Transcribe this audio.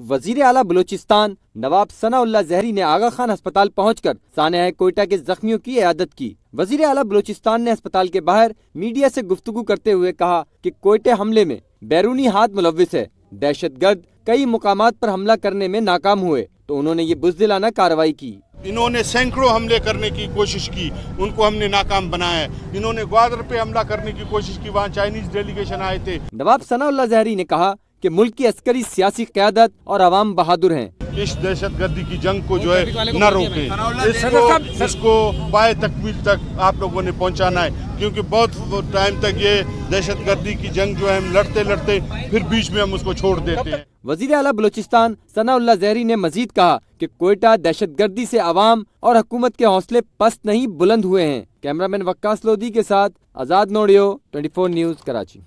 वज़ीर आला बलोचिस्तान नवाब सनाउल्ला जहरी ने आगा खान अस्पताल पहुंचकर सानहा कोयटा के जख्मियों की इयादत की। वज़ीर आला बलोचिस्तान ने अस्पताल के बाहर मीडिया से गुफ्तगू करते हुए कहा कि कोयटे हमले में बैरूनी हाथ मुलविस है। दहशत गर्द कई मुकाम पर हमला करने में नाकाम हुए तो उन्होंने ये बुजदिलाना कार्रवाई की। इन्होंने सैकड़ों हमले करने की कोशिश की उनको हमने नाकाम बनाया इन्होंने ग्वादर पे हमला करने की कोशिश की वहाँ चाइनीज़ डेलीगेशन आए थे। नवाब सनाउल्ला जहरी ने कहा कि मुल्क की अस्करी सियासी क्यादत और अवाम बहादुर हैं। इस दहशत गर्दी की जंग को जो है न रोके। इसको इसको बाय तकमील तक आप लोगों ने पहुंचाना है क्योंकि बहुत टाइम तक ये दहशत गर्दी की जंग जो है हम लड़ते लड़ते फिर बीच में हम उसको छोड़ देते हैं। वज़ीर अला बलोचिस्तान सनाउल्ला जहरी ने मजीद कहा कि कोयटा दहशत गर्दी से आवाम और हुकूमत के हौसले पस्त नहीं बुलंद हुए हैं। कैमरामैन वक्कास लोधी के साथ आज़ाद नोडियो 24 न्यूज़ कराची।